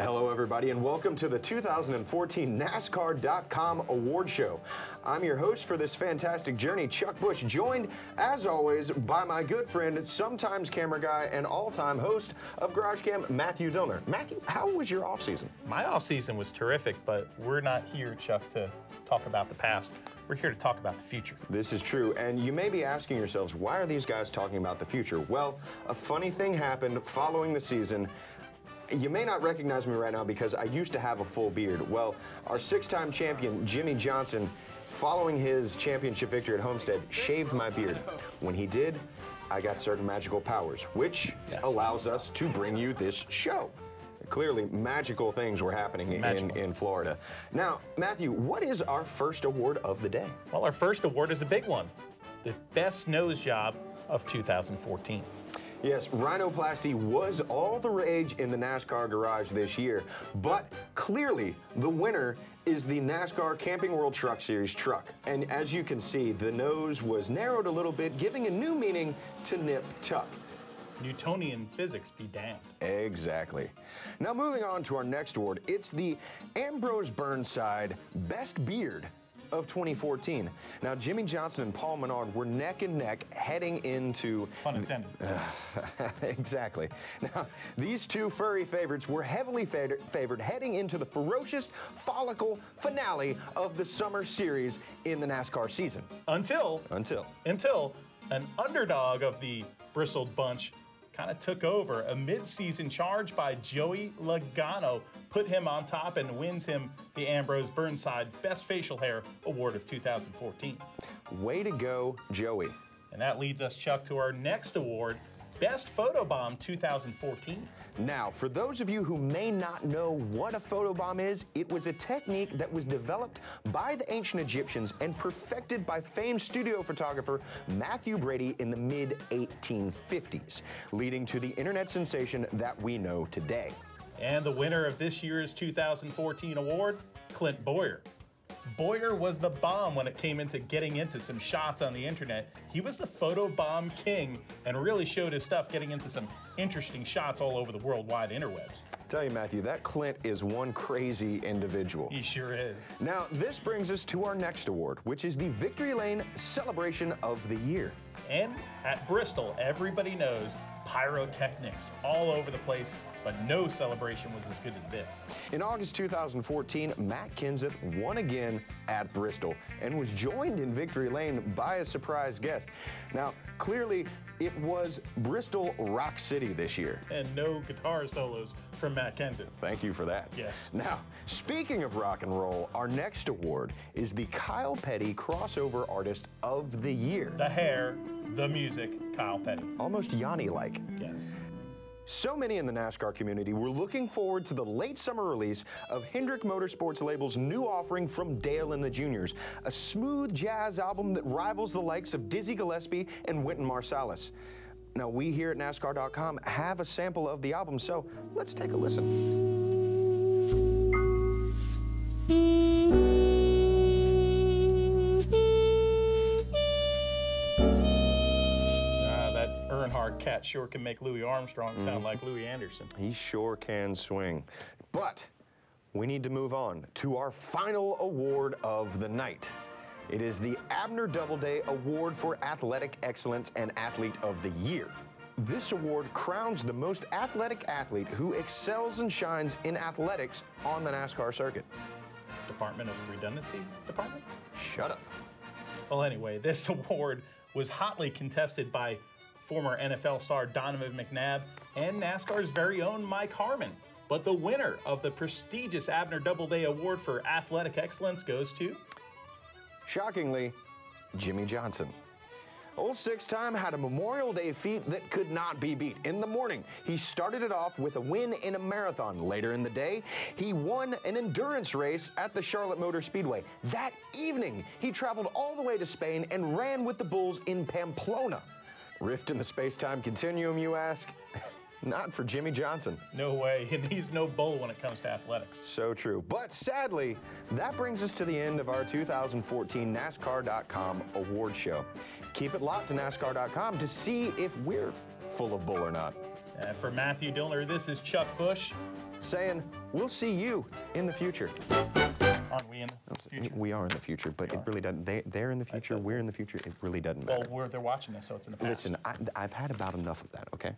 Hello, everybody, and welcome to the 2014 NASCAR.com Award Show. I'm your host for this fantastic journey, Chuck Bush, joined, as always, by my good friend, sometimes camera guy, and all-time host of Garage Cam, Matthew Dillner. Matthew, how was your off-season? My off season was terrific, but we're not here, Chuck, to talk about the past. We're here to talk about the future. This is true, and you may be asking yourselves, why are these guys talking about the future? Well, a funny thing happened following the season. You may not recognize me right now because I used to have a full beard. Well, our six-time champion, Jimmie Johnson, following his championship victory at Homestead, shaved my beard. When he did, I got certain magical powers, which Yes. allows us to bring you this show. Clearly, magical things were happening in, in Florida. Now, Matthew, what is our first award of the day? Well, our first award is a big one the best nose job of 2014. Yes, rhinoplasty was all the rage in the NASCAR garage this year, but clearly the winner is the NASCAR Camping World Truck Series truck. And as you can see, the nose was narrowed a little bit, giving a new meaning to nip tuck. Newtonian physics be damned. Exactly. Now moving on to our next award, it's the Ambrose Burnside Best Beard of 2014. Now Jimmie Johnson and Paul Menard were neck and neck heading into Pun intended. exactly. Now, these two furry favorites were heavily fa- favored heading into the ferocious follicle finale of the summer series in the NASCAR season. Until, Until. until an underdog of the bristled bunch kind of took over. A mid-season charge by Joey Logano put him on top and wins him the Ambrose Burnside Best Facial Hair Award of 2014. Way to go, Joey. And that leads us, Chuck, to our next award, Best Photobomb 2014. Now, for those of you who may not know what a photobomb is, it was a technique that was developed by the ancient Egyptians and perfected by famed studio photographer Mathew Brady in the mid 1850s, leading to the internet sensation that we know today. And the winner of this year's 2014 award, Clint Bowyer. Bowyer was the bomb when it came into getting into some shots on the internet. He was the photo bomb king and really showed his stuff getting into some interesting shots all over the worldwide interwebs. Tell you, Matthew, that Clint is one crazy individual. He sure is. Now, this brings us to our next award, which is the Victory Lane Celebration of the Year. And at Bristol, everybody knows pyrotechnics all over the place, but no celebration was as good as this. In August 2014, Matt Kenseth won again at Bristol and was joined in Victory Lane by a surprise guest. Now, clearly, it was Bristol Rock City this year. And no guitar solos from Matt Kenseth. Thank you for that. Yes. Now, speaking of rock and roll, our next award is the Kyle Petty Crossover Artist of the Year. The hair, the music, Kyle Petty. Almost Yanni like. Yes. So many in the NASCAR community were looking forward to the late summer release of Hendrick Motorsports label's new offering from Dale and the Juniors, a smooth jazz album that rivals the likes of Dizzy Gillespie and Wynton Marsalis. Now, we here at NASCAR.com have a sample of the album, so let's take a listen. Cat sure can make Louis Armstrong sound mm-hmm. like Louie Anderson. He sure can swing. But we need to move on to our final award of the night. It is the Abner Doubleday Award for Athletic Excellence and Athlete of the Year. This award crowns the most athletic athlete who excels and shines in athletics on the NASCAR circuit. Department of Redundancy Department? Shut up. Well, anyway, this award was hotly contested by former NFL star Donovan McNabb and NASCAR's very own Mike Harmon. But the winner of the prestigious Abner Doubleday Award for Athletic Excellence goes to Shockingly, Jimmie Johnson. Old Six Time had a Memorial Day feat that could not be beat. In the morning, he started it off with a win in a marathon. Later in the day, he won an endurance race at the Charlotte Motor Speedway. That evening, he traveled all the way to Spain and ran with the Bulls in Pamplona. Rift in the space time continuum, you ask? Not for Jimmie Johnson. No way, he's no bull when it comes to athletics. So true. But sadly, that brings us to the end of our 2014 NASCAR.com award show. Keep it locked to NASCAR.com to see if we're full of bull or not. Uh, for Matthew Dillner, this is Chuck Bush. saying, We'll see you in the future. Aren't we in the future? We are in the future, but it really doesn't. They, they're in the future, we're in the future. It really doesn't Well, matter. we're, they're watching us, so it's in the past. Listen, I, I've had about enough of that, okay?